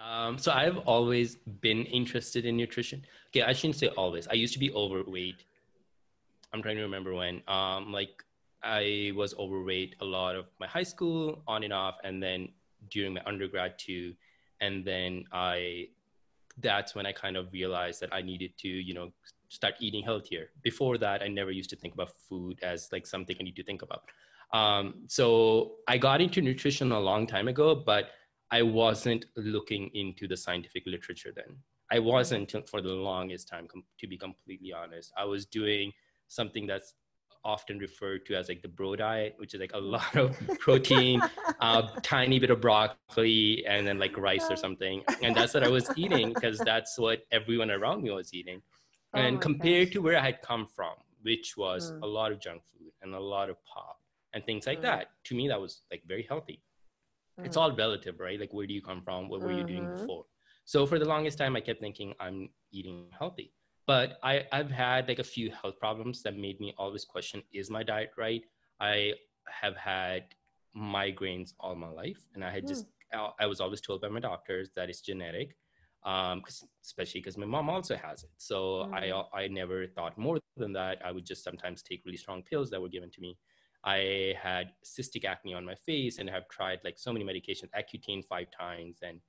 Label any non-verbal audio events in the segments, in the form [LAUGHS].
Um, so I've always been interested in nutrition. Okay, I shouldn't say always. I used to be overweight. I'm trying to remember when. Um, like I was overweight a lot of my high school, on and off, and then during my undergrad too. And then I, that's when I kind of realized that I needed to, you know, start eating healthier. Before that, I never used to think about food as like something I need to think about. Um, so I got into nutrition a long time ago, but I wasn't looking into the scientific literature then. I wasn't for the longest time, com- to be completely honest. I was doing something that's often referred to as like the bro diet, which is like a [LAUGHS] lot of protein, a [LAUGHS] tiny bit of broccoli, and then like rice or something. And that's what I was eating because that's what everyone around me was eating. Oh and compared gosh. to where I had come from, which was mm. a lot of junk food and a lot of pop and things like mm. that, to me, that was like very healthy. Mm. It's all relative, right? Like, where do you come from? What were mm-hmm. you doing mm-hmm. before? So for the longest time, I kept thinking I'm eating healthy but I, I've had like a few health problems that made me always question is my diet right i have had migraines all my life and i had just mm. i was always told by my doctors that it's genetic um, especially because my mom also has it so mm. i i never thought more than that i would just sometimes take really strong pills that were given to me i had cystic acne on my face and have tried like so many medications accutane five times and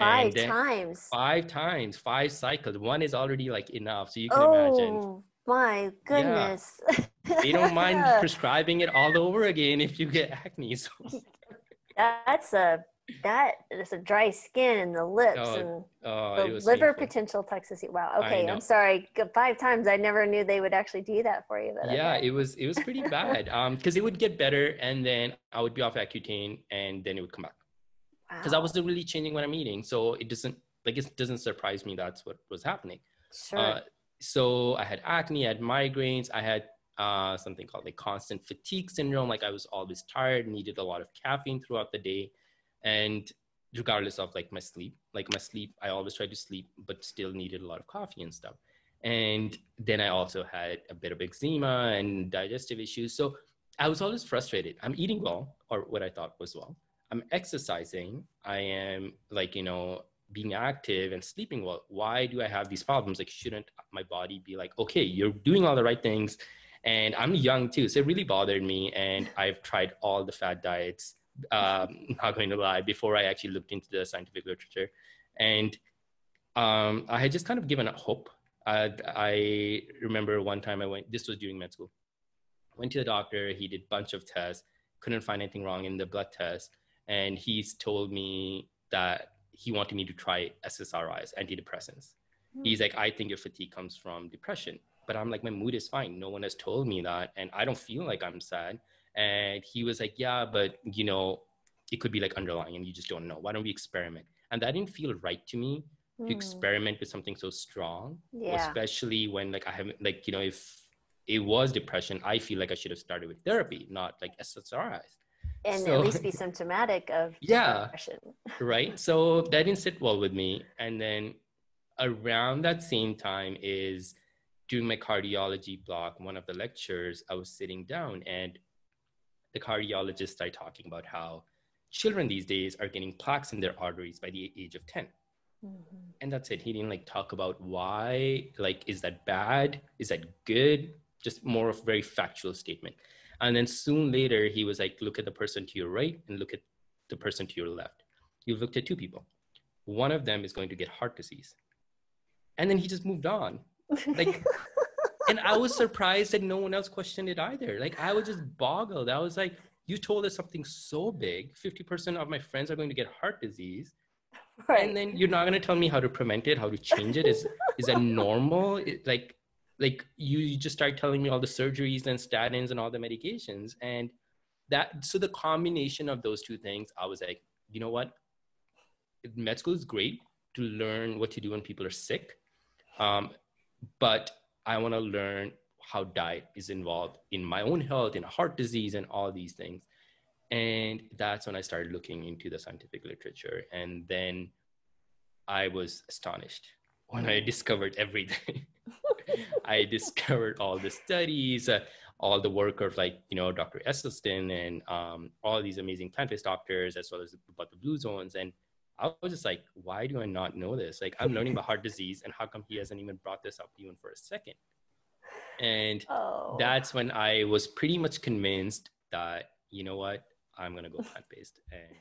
Five times. Five times, five cycles. One is already like enough. So you can imagine. oh, imagine. My goodness. Yeah. they don't mind [LAUGHS] prescribing it all over again if you get acne. So. That's a that is a dry skin and the lips oh, and oh, the liver painful. potential toxicity. Wow. Okay, I'm sorry. Five times. I never knew they would actually do that for you. But yeah, okay. it was it was pretty bad. [LAUGHS] Um, because it would get better and then I would be off Accutane and then it would come back because wow. I wasn't really changing what I'm eating. So it doesn't like it doesn't surprise me that's what was happening. Sure. Uh, so I had acne, I had migraines, I had uh, something called like constant fatigue syndrome. Like I was always tired, needed a lot of caffeine throughout the day, and regardless of like my sleep, like my sleep, I always tried to sleep, but still needed a lot of coffee and stuff. And then I also had a bit of eczema and digestive issues. So I was always frustrated. I'm eating well, or what I thought was well, I'm exercising, I am like, you know, being active and sleeping well. Why do I have these problems? Like, shouldn't my body be like, okay, you're doing all the right things? And I'm young too. So it really bothered me. And I've tried all the fad diets, um, not going to lie, before I actually looked into the scientific literature. And um, I had just kind of given up hope. Uh, I remember one time I went, this was during med school, went to the doctor, he did a bunch of tests, couldn't find anything wrong in the blood test and he's told me that he wanted me to try SSRIs, antidepressants. Mm. He's like, I think your fatigue comes from depression. But I'm like, my mood is fine. No one has told me that. And I don't feel like I'm sad. And he was like, yeah, but you know, it could be like underlying and you just don't know. Why don't we experiment? And that didn't feel right to me mm. to experiment with something so strong, yeah. especially when like I haven't, like, you know, if it was depression, I feel like I should have started with therapy, not like SSRIs and so, at least be [LAUGHS] symptomatic of yeah depression. [LAUGHS] right so that didn't sit well with me and then around that same time is during my cardiology block one of the lectures i was sitting down and the cardiologist started talking about how children these days are getting plaques in their arteries by the age of 10 mm-hmm. and that's it he didn't like talk about why like is that bad is that good just more of very factual statement and then soon later, he was like, look at the person to your right and look at the person to your left. you've looked at two people. One of them is going to get heart disease. And then he just moved on. Like, [LAUGHS] and I was surprised that no one else questioned it either. Like, I was just boggled. I was like, you told us something so big 50% of my friends are going to get heart disease. Right. And then you're not going to tell me how to prevent it, how to change it. Is is that normal? It, like like you, you just start telling me all the surgeries and statins and all the medications and that so the combination of those two things i was like you know what med school is great to learn what to do when people are sick um, but i want to learn how diet is involved in my own health in heart disease and all these things and that's when i started looking into the scientific literature and then i was astonished when i discovered everything [LAUGHS] I discovered all the studies, uh, all the work of like, you know, Dr. Esselstyn and um, all these amazing plant-based doctors, as well as about the blue zones. And I was just like, why do I not know this? Like, I'm learning about heart disease, and how come he hasn't even brought this up even for a second? And oh. that's when I was pretty much convinced that, you know what, I'm going to go plant based. And